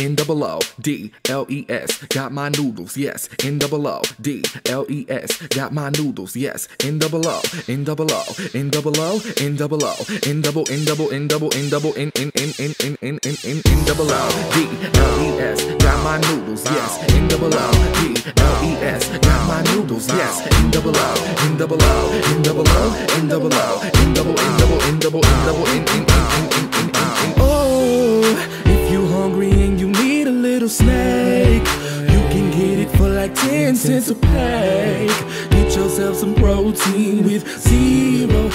N double O D L E S. Got my noodles, yes. N double O D L E S. Got my noodles, yes. N double O N double O N double O N double O N double N double N double N double N N N N N N N N N double O D L E S. Got my noodles, yes. N double O D L E S. Got my noodles, yes. N double O N double O N double O N double O N double N double N double N double N N N N snake, you can get it for like 10 cents a pack. Get yourself some protein with zero.